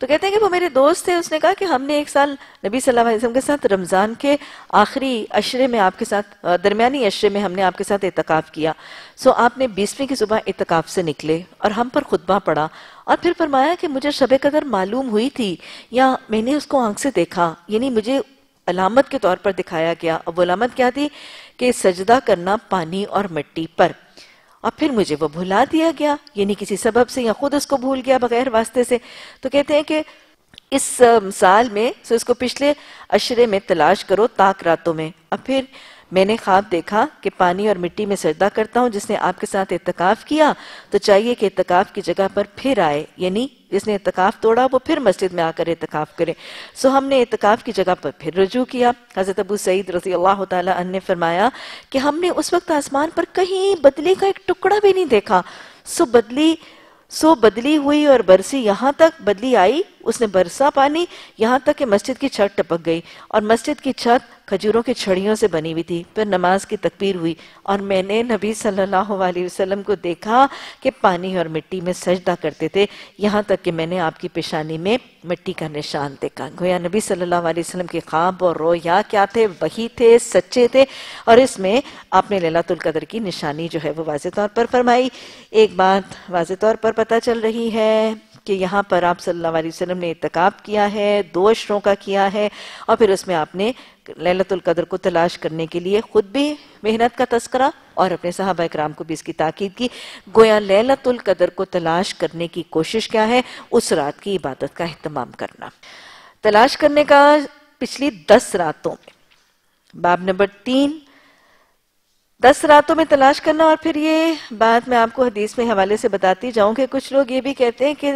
تو کہتے ہیں کہ وہ میرے دوست تھے، اس نے کہا کہ ہم نے ایک سال نبی صلی اللہ علیہ وسلم کے ساتھ رمضان کے آخری عشرے میں آپ کے ساتھ درمیانی عشرے میں ہم نے آپ کے ساتھ اعتقاف کیا۔ سو آپ نے بیسویں کی صبح اعتقاف سے نکلے اور ہم پر خطبہ پڑا اور پھر فرمایا کہ مجھے شب قدر معلوم ہوئی تھی یا میں نے اس کو آنکھ سے دیکھا یعنی مجھے علامت کے طور پر دکھایا گیا۔ اب وہ علامت کیا تھی کہ سجدہ کرنا پانی اور مٹی پر۔ اور پھر مجھے وہ بھلا دیا گیا یعنی کسی سبب سے یا خود اس کو بھول گیا بغیر واسطے سے۔ تو کہتے ہیں کہ اس سال میں، سو اس کو پچھلے اشرے میں تلاش کرو تاک راتوں میں۔ اور پھر میں نے خواب دیکھا کہ پانی اور مٹی میں سجدہ کرتا ہوں، جس نے آپ کے ساتھ اتقاف کیا، تو چاہیے کہ اتقاف کی جگہ پر پھر آئے یعنی جس نے اتقاف توڑا، وہ پھر مسجد میں آ کر اتقاف کرے۔ سو ہم نے اتقاف کی جگہ پر پھر رجوع کیا۔ حضرت ابو سعید رضی اللہ تعالیٰ عنہ نے فرمایا کہ ہم نے اس وقت آسمان پر کہیں بدلی کا ایک ٹکڑا بھی نہیں دیکھا۔ سو بدلی سو بدلی ہوئی اور برسی یہاں تک بدلی آئی۔ اس نے برسا پانی یہاں تک کہ مسجد کی چھت ٹپک گئی اور مسجد کی چھت کھجوروں کی چھڑیوں سے بنی ہوئی تھی۔ پھر نماز کی تکبیر ہوئی اور میں نے نبی صلی اللہ علیہ وسلم کو دیکھا کہ پانی اور مٹی میں سجدہ کرتے تھے۔ یہاں تک کہ میں نے آپ کی پیشانی میں مٹی کا نشان دیکھا۔ گویا نبی صلی اللہ علیہ وسلم کی خواب اور رویا کیا تھے؟ وہی تھے، سچے تھے۔ اور اس میں آپ نے لیلت القدر کی نشانی جو ہے وہ واضح طور پر فرمائی۔ ایک بات واضح طور پر پتہ چل رہی ہے۔ کہ یہاں پر آپ صلی اللہ علیہ وسلم نے اتقاب کیا ہے، دو اشروں کا کیا ہے اور پھر اس میں آپ نے لیلت القدر کو تلاش کرنے کے لیے خود بھی محنت کا تذکرہ اور اپنے صحابہ اکرام کو بھی اس کی تاکید کی۔ گویا لیلت القدر کو تلاش کرنے کی کوشش کیا ہے؟ اس رات کی عبادت کا اہتمام کرنا۔ تلاش کرنے کا پچھلی دس راتوں میں باب نمبر تین دس راتوں میں تلاش کرنا اور پھر یہ بات میں آپ کو حدیث میں حوالے سے بتاتی جاؤں کہ کچھ لوگ یہ بھی کہتے ہیں کہ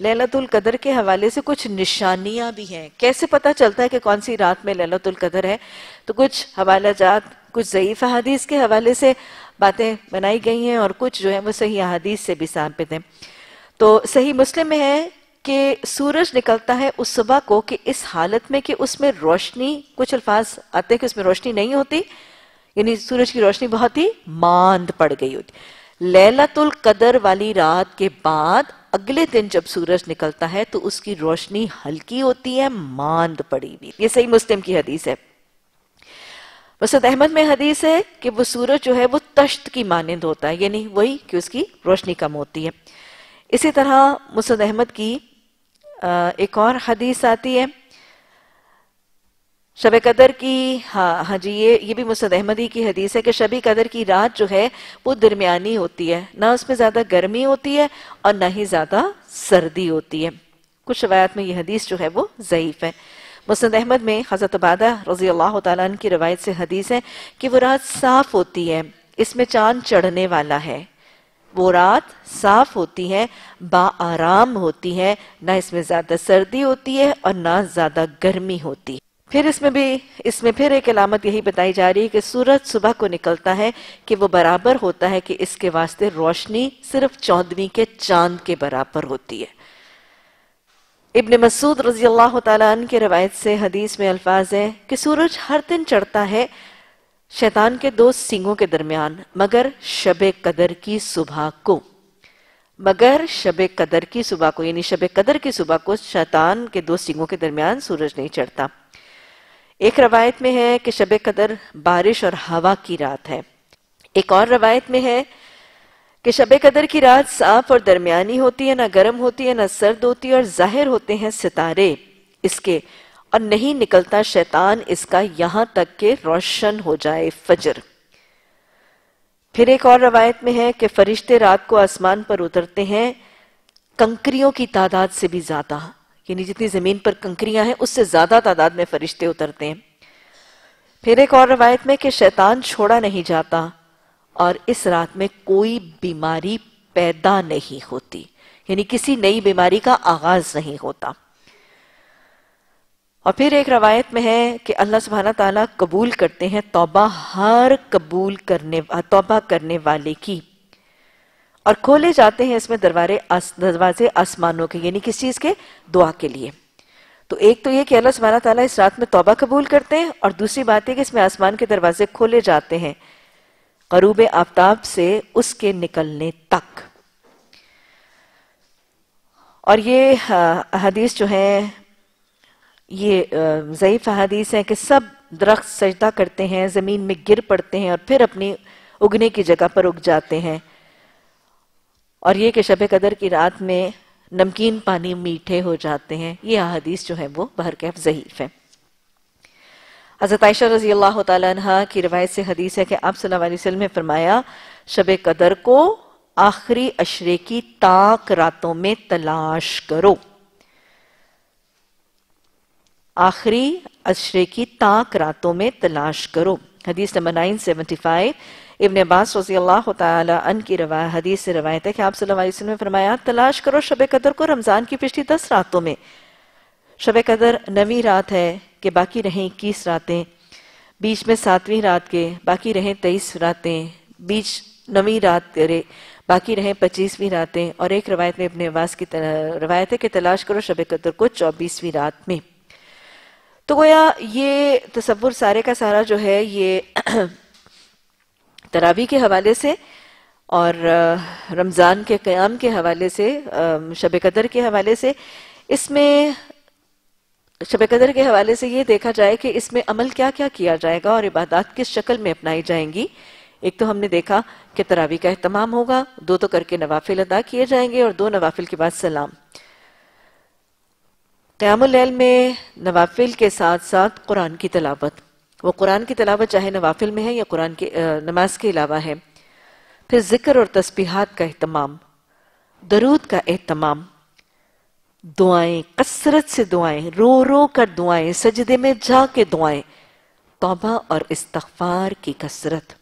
لیلت القدر کے حوالے سے کچھ نشانیاں بھی ہیں۔ کیسے پتا چلتا ہے کہ کون سی رات میں لیلت القدر ہے؟ تو کچھ حوالہ جات، کچھ ضعیف حدیث کے حوالے سے باتیں بنائی گئی ہیں اور کچھ جو ہیں وہ صحیح حدیث سے بھی ثابت ہیں۔ تو صحیح مسلم میں ہے کہ سورج نکلتا ہے اس صبح کو کہ اس حالت میں کہ اس میں روشنی، کچھ الفاظ آتے ہیں کہ اس میں روشنی نہیں ہوتی۔ یعنی سورج کی روشنی بہت ہی ماند پڑ گئی ہوتی۔ لیلت القدر والی رات کے بعد اگلے دن جب سورج نکلتا ہے تو اس کی روشنی ہلکی ہوتی ہے، ماند پڑی ہوئی۔ یہ صحیح مسلم کی حدیث ہے۔ مسد احمد میں حدیث ہے کہ وہ سورج جو ہے وہ تشت کی مانند ہوتا ہے یعنی وہی کہ اس کی روشنی کم ہوتی ہے۔ اسی طرح مسد احمد کی ایک اور حدیث آتی ہے۔ شب قدر کی ہاں ہاں جی یہ یہ بھی مسد احمدی کی حدیث ہے کہ شب قدر کی رات جو ہے وہ درمیانی ہوتی ہے۔ نہ اس میں زیادہ گرمی ہوتی ہے اور نہ ہی زیادہ سردی ہوتی ہے۔ کچھ روایت میں یہ حدیث جو ہے وہ ضعیف ہے۔ مسند احمد میں حضرت عبادہ رضی اللہ تعالیٰ عنہ کی روایت سے حدیث ہے کہ وہ رات صاف ہوتی ہے، اس میں چاند چڑھنے والا ہے۔ وہ رات صاف ہوتی ہے، با آرام ہوتی ہے، نہ اس میں زیادہ سردی ہوتی ہے اور نہ زیادہ گرمی ہوتی۔ ہے پھر اس میں بھی، اس میں پھر ایک علامت یہی بتائی جا رہی ہے کہ سورج صبح کو نکلتا ہے کہ وہ برابر ہوتا ہے کہ اس کے واسطے روشنی صرف چودویں کے چاند کے برابر ہوتی ہے۔ ابن مسعود رضی اللہ تعالیٰ عنہ کے روایت سے حدیث میں الفاظ ہے کہ سورج ہر دن چڑھتا ہے شیطان کے دو سنگوں کے درمیان، مگر شب قدر کی صبح کو۔ مگر شب قدر کی صبح کو یعنی شب قدر کی صبح کو شیطان کے دو سنگوں کے درمیان سورج نہیں چڑھتا۔ ایک روایت میں ہے کہ شب قدر بارش اور ہوا کی رات ہے۔ ایک اور روایت میں ہے کہ شب قدر کی رات صاف اور درمیانی ہوتی ہے، نہ گرم ہوتی ہے، نہ سرد ہوتی ہے اور ظاہر ہوتے ہیں ستارے۔ اس کے، اور نہیں نکلتا شیطان اس کا یہاں تک کہ روشن ہو جائے فجر۔ پھر ایک اور روایت میں ہے کہ فرشتے رات کو آسمان پر اترتے ہیں، کنکریوں کی تعداد سے بھی زیادہ۔ یعنی جتنی زمین پر کنکریاں ہیں، اس سے زیادہ تعداد میں فرشتے اترتے ہیں۔ پھر ایک اور روایت میں کہ شیطان چھوڑا نہیں جاتا اور اس رات میں کوئی بیماری پیدا نہیں ہوتی۔ یعنی کسی نئی بیماری کا آغاز نہیں ہوتا۔ اور پھر ایک روایت میں ہے کہ اللہ سبحانہ تعالیٰ قبول کرتے ہیں توبہ ہر قبول کرنے، توبہ کرنے والے کی۔ اور کھولے جاتے ہیں اس میں دروازے آسمانوں کے یعنی کس چیز کے؟ دعا کے لیے۔ تو ایک تو یہ کہ اللہ سبحانہ تعالیٰ اس رات میں توبہ قبول کرتے ہیں اور دوسری بات ہے کہ اس میں آسمان کے دروازے کھولے جاتے ہیں قروب آفتاب سے اس کے نکلنے تک۔ اور یہ حدیث جو ہے یہ ضعیف حدیث ہے کہ سب درخت سجدہ کرتے ہیں، زمین میں گر پڑتے ہیں اور پھر اپنی اگنے کی جگہ پر اگ جاتے ہیں۔ اور یہ کہ شب قدر کی رات میں نمکین پانی میٹھے ہو جاتے ہیں، یہ حدیث جو ہے وہ بہر کیف ضعیف ہے حضرت عائشہ رضی اللہ تعالیٰ عنہ کی روایت سے حدیث ہے کہ آپ صلی اللہ علیہ وسلم نے فرمایا، شب قدر کو آخری اشرے کی تاک راتوں میں تلاش کرو۔ آخری اشرے کی تاک راتوں میں تلاش کرو۔ حدیث نمبر 975 ابن عباس رضی اللہ تعالی عنہ کی روایت حدیث سے روایت ہے کہ آپ صلی اللہ علیہ وسلم نے فرمایا، تلاش کرو شب قدر کو رمضان کی پچھلی دس راتوں میں۔ شب قدر نوی رات ہے کہ باقی رہیں اکیس راتیں۔ بیچ میں ساتویں رات کے، باقی رہیں تیئیس راتیں۔ بیچ نوی رات کرے باقی رہیں پچیسویں راتیں۔ اور ایک روایت میں ابن عباس کی روایت ہے کہ تلاش کرو شب قدر کو چوبیسویں رات میں۔ تو گویا یہ تصور سارے کا سارا جو ہے، یہ ترابی کے حوالے سے اور رمضان کے قیام کے حوالے سے شب قدر کے حوالے سے، اس میں، شب قدر کے حوالے سے یہ دیکھا جائے کہ اس میں عمل کیا کیا کیا جائے گا اور عبادات کس شکل میں اپنائی جائیں گی۔ ایک تو ہم نے دیکھا کہ تراوی کا اہتمام ہوگا، دو تو کر کے نوافل ادا کیے جائیں گے اور دو نوافل کے بعد سلام۔ قیام اللیل میں نوافل کے ساتھ ساتھ قرآن کی تلاوت۔ وہ قرآن کی تلاوت چاہے نوافل میں ہے یا قرآن کی نماز کے علاوہ ہے۔ پھر ذکر اور تسبیحات کا اہتمام، درود کا اہتمام، دعائیں، کثرت سے دعائیں، رو رو کر دعائیں، سجدے میں جا کے دعائیں، توبہ اور استغفار کی کثرت۔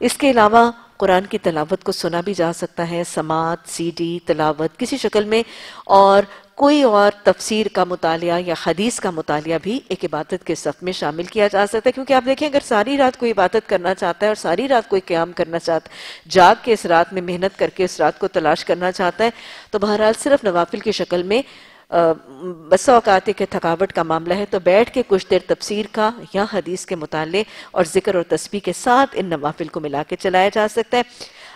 اس کے علاوہ قرآن کی تلاوت کو سنا بھی جا سکتا ہے، سماعت، سی ڈی، تلاوت، کسی شکل میں، اور کوئی اور تفسیر کا مطالعہ یا حدیث کا مطالعہ بھی ایک عبادت کے صف میں شامل کیا جا سکتا ہے۔ کیونکہ آپ دیکھیں، اگر ساری رات کوئی عبادت کرنا چاہتا ہے اور ساری رات کوئی قیام کرنا چاہتا ہے، جاگ کے اس رات میں، محنت کر کے اس رات کو تلاش کرنا چاہتا ہے، تو بہرحال صرف نوافل کی شکل میں بس اوقات کے تھکاوٹ کا معاملہ ہے۔ تو بیٹھ کے کچھ دیر تفسیر کا یا حدیث کے مطالعے اور ذکر اور تسبیح کے ساتھ ان نوافل کو ملا کے چلایا جا سکتا ہے۔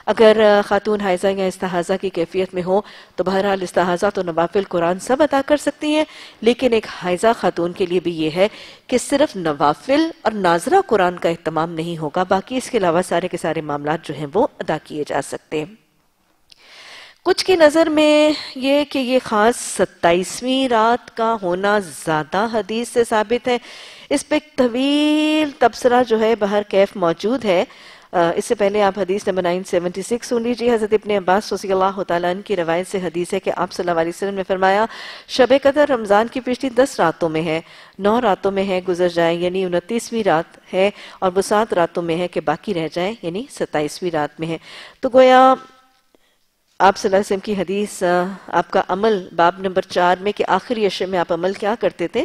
اگر خاتون حائزہ یا استحاضہ کی کیفیت میں ہو تو بہرحال استحاضہ تو نوافل قرآن سب ادا کر سکتی ہیں، لیکن ایک حائزہ خاتون کے لیے بھی یہ ہے کہ صرف نوافل اور ناظرہ قرآن کا اہتمام نہیں ہوگا، باقی اس کے علاوہ سارے کے سارے معاملات جو ہیں وہ ادا کیے جا سکتے ہیں۔ کچھ کی نظر میں یہ کہ یہ خاص ستائیسویں رات کا ہونا زیادہ حدیث سے ثابت ہے۔ اس پہ ایک طویل تبصرہ جو ہے بہر کیف موجود ہے۔ اس سے پہلے آپ حدیث نمبر 976 سن لیجیے حضرت ابن عباس رضی اللہ تعالیٰ عنہ کی روایت سے حدیث ہے کہ آپ صلی اللہ علیہ وسلم نے فرمایا، شب قدر رمضان کی پچھلی دس راتوں میں ہے، نو راتوں میں ہے گزر جائیں یعنی انتیسویں رات ہے، اور وہ سات راتوں میں ہے کہ باقی رہ جائیں یعنی ستائیسویں رات میں ہے۔ تو گویا آپ صلی اللہ علیہ وسلم کی حدیث آپ کا عمل باب نمبر چار میں کہ آخری عشر میں آپ عمل کیا کرتے تھے؟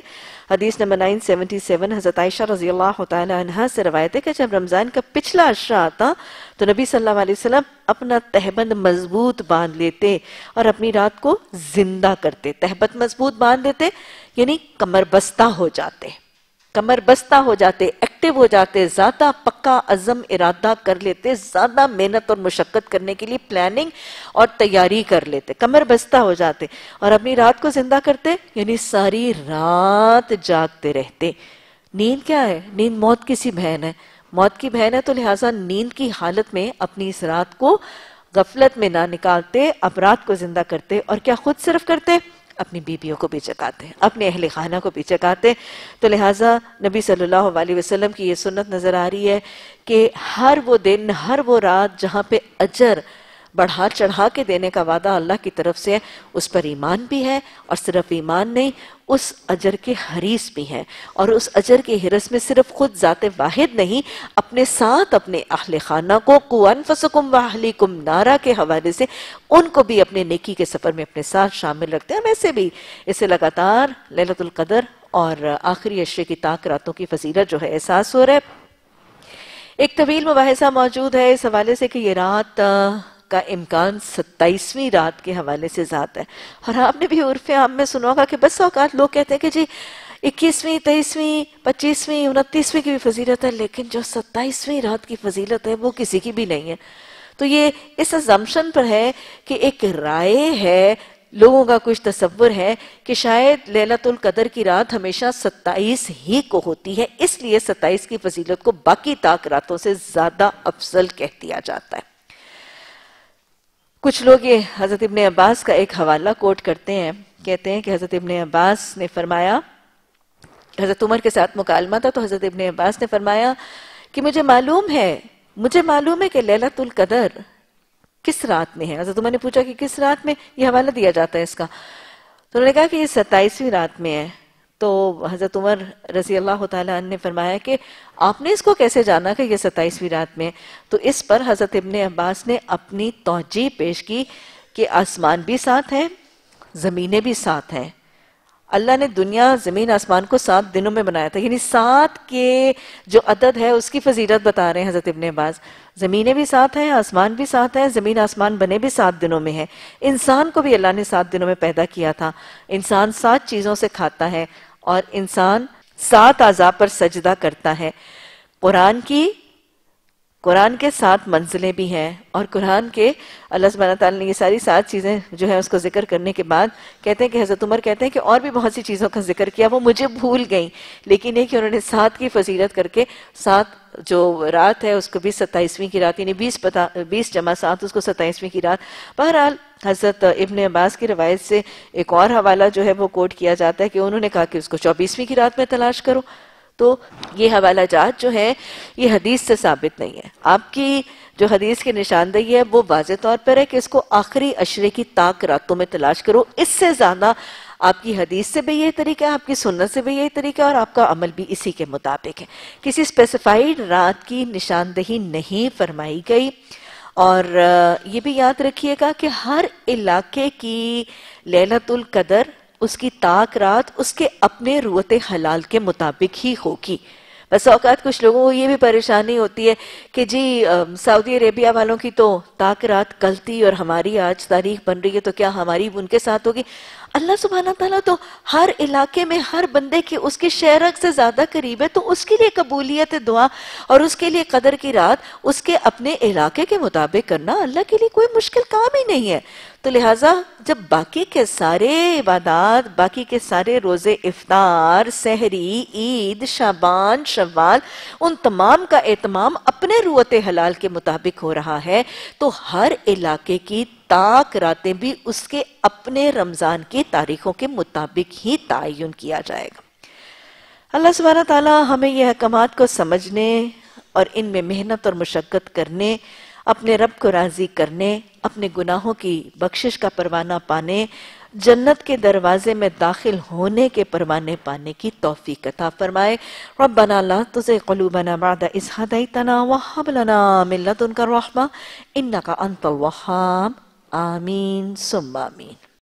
حدیث نمبر 977 حضرت عائشہ رضی اللہ تعالی عنہ سے روایت ہے کہ جب رمضان کا پچھلا عشرہ آتا تو نبی صلی اللہ علیہ وسلم اپنا تہبند مضبوط باندھ لیتے اور اپنی رات کو زندہ کرتے تہبند مضبوط باندھ لیتے یعنی کمر بستہ ہو جاتے۔ کمر بستہ ہو جاتے ایکٹیو ہو جاتے، زیادہ پکا، عزم، ارادہ کر لیتے، زیادہ محنت اور مشقت کرنے کے لیے پلاننگ اور تیاری کر لیتے، کمر بستہ ہو جاتے اور اپنی رات کو زندہ کرتے یعنی ساری رات جاگتے رہتے۔ نیند کیا ہے؟ نیند موت کی سی بہن ہے۔ موت کی بہن ہے تو لہٰذا نیند کی حالت میں اپنی اس رات کو غفلت میں نہ نکالتے، اب رات کو زندہ کرتے اور کیا خود صرف کرتے؟ اپنی بیبیوں کو بھی چکاتے ہیں، اپنے اہل خانہ کو بھی چکاتے تو لہٰذا نبی صلی اللہ علیہ وسلم کی یہ سنت نظر آ رہی ہے کہ ہر وہ دن، ہر وہ رات جہاں پہ اجر بڑھا چڑھا کے دینے کا وعدہ اللہ کی طرف سے ہے۔ اس پر ایمان بھی ہے اور صرف ایمان نہیں، اس اجر کے حریص بھی ہیں اور اس اجر کے حرس میں صرف خود ذات واحد نہیں، اپنے ساتھ اپنے اہل خانہ کو کو انفسکم و اہلیکم نارا کے حوالے سے ان کو بھی اپنے نیکی کے سفر میں اپنے ساتھ شامل رکھتے ہیں۔ ویسے بھی اسے لگاتار لیلت القدر اور آخری اشرے کی تاک راتوں کی فضیلت جو ہے احساس ہو رہا ہے۔ ایک طویل مباحثہ موجود ہے۔ اس حوالے سے کہ یہ رات کا امکان ستائیسویں رات کے حوالے سے ذات ہے۔ اور آپ نے بھی عرف عام میں سنا ہوگا کہ بس اوقات لوگ کہتے ہیں کہ جی اکیسویں، تیئیسویں، پچیسویں، انتیسویں کی بھی فضیلت ہے، لیکن جو ستائیسویں رات کی فضیلت ہے وہ کسی کی بھی نہیں ہے۔ تو یہ اس ازمشن پر ہے کہ ایک رائے ہے، لوگوں کا کچھ تصور ہے کہ شاید لیلت القدر کی رات ہمیشہ ستائیس ہی کو ہوتی ہے، اس لیے ستائیس کی فضیلت کو باقی تاک راتوں سے زیادہ افضل کہہ دیا جاتا ہے۔ کچھ لوگ یہ حضرت ابن عباس کا ایک حوالہ کوٹ کرتے ہیں، کہتے ہیں کہ حضرت ابن عباس نے فرمایا، حضرت عمر کے ساتھ مکالمہ تھا تو حضرت ابن عباس نے فرمایا کہ مجھے معلوم ہے، مجھے معلوم ہے کہ لیلت القدر کس رات میں ہے؟ حضرت عمر نے پوچھا کہ کس رات میں؟ یہ حوالہ دیا جاتا ہے اس کا۔ تو انہوں نے کہا کہ یہ ستائیسویں رات میں ہے۔ تو حضرت عمر رضی اللہ تعالیٰ عنہ نے فرمایا کہ آپ نے اس کو کیسے جانا کہ یہ ستائیسویں رات میں؟ تو اس پر حضرت ابن عباس نے اپنی توجہ پیش کی کہ آسمان بھی ساتھ ہیں، زمینیں بھی ساتھ ہیں۔ اللہ نے دنیا، زمین، آسمان کو سات دنوں میں بنایا تھا۔ یعنی سات کے جو عدد ہے، اس کی فضیلت بتا رہے ہیں حضرت ابن عباس۔ زمینیں بھی ساتھ ہیں، آسمان بھی ساتھ ہیں، زمین، آسمان بنے بھی سات دنوں میں ہیں۔ انسان کو بھی اللہ نے سات دنوں میں پیدا کیا تھا۔ انسان سات چیزوں سے کھاتا ہے۔ اور انسان سات آزا پر سجدہ کرتا ہے۔ قرآن کی قرآن کے سات منزلیں بھی ہیں اور قرآن کے اللہ سبحانہ تعالیٰ نے یہ ساری سات چیزیں جو ہیں اس کو ذکر کرنے کے بعد کہتے ہیں کہ حضرت عمر کہتے ہیں کہ اور بھی بہت سی چیزوں کا ذکر کیا، وہ مجھے بھول گئیں۔ لیکن ایک کہ انہوں نے سات کی فضیلت کر کے سات جو رات ہے، اس کو بھی ستائیسویں کی رات یعنی بیس پتا، بیس جمع سات، اس کو ستائیسویں کی رات۔ بہرحال حضرت ابن عباس کی روایت سے ایک اور حوالہ جو ہے وہ کوٹ کیا جاتا ہے کہ انہوں نے کہا کہ اس کو چوبیسویں کی رات میں تلاش کرو۔ تو یہ حوالہ جات جو ہے، یہ حدیث سے ثابت نہیں ہے۔ آپ کی جو حدیث کی نشاندہی ہے، وہ واضح طور پر ہے کہ اس کو آخری اشرے کی تاک راتوں میں تلاش کرو۔ اس سے زیادہ آپ کی حدیث سے بھی یہ طریقہ ہے، آپ کی سنت سے بھی یہ طریقہ ہے اور آپ کا عمل بھی اسی کے مطابق ہے۔ کسی اسپیسیفائیڈ رات کی نشاندہی نہیں فرمائی گئی۔ اور یہ بھی یاد رکھیے گا کہ ہر علاقے کی لیلت القدر اس کی تاک رات اس کے اپنے روت حلال کے مطابق ہی ہوگی۔ بس اوقات کچھ لوگوں کو یہ بھی پریشانی ہوتی ہے کہ جی سعودی عربیہ والوں کی تو تاک رات کل تھی اور ہماری آج تاریخ بن رہی ہے تو کیا ہماری ان کے ساتھ ہوگی؟ اللہ سبحانہ تعالیٰ تو ہر علاقے میں ہر بندے کے اس کے شہرک سے زیادہ قریب ہے، تو اس کے لیے قبولیت دعا اور اس کے لیے قدر کی رات اس کے اپنے علاقے کے مطابق کرنا اللہ کے لیے کوئی مشکل کام ہی نہیں ہے۔ تو لہٰذا جب باقی کے سارے عبادات، باقی کے سارے روزے افطار، سحری، عید شابان شوال، ان تمام کا اہتمام اپنے روت حلال کے مطابق ہو رہا ہے، تو ہر علاقے کی تاک راتیں بھی اس کے اپنے رمضان کی تاریخوں کے مطابق ہی تعین کیا جائے گا۔ اللہ سبحانہ تعالیٰ ہمیں یہ حکمات کو سمجھنے اور ان میں محنت اور مشقت کرنے، اپنے رب کو راضی کرنے، اپنے گناہوں کی بخشش کا پروانہ پانے، جنت کے دروازے میں داخل ہونے کے پروانے پانے کی توفیق عطا فرمائے۔ ربنا لا تزغ قلوبنا بعد إذ هديتنا وهب لنا من لدنك الرحمة إنك أنت الوهاب۔ آمین سم آمین۔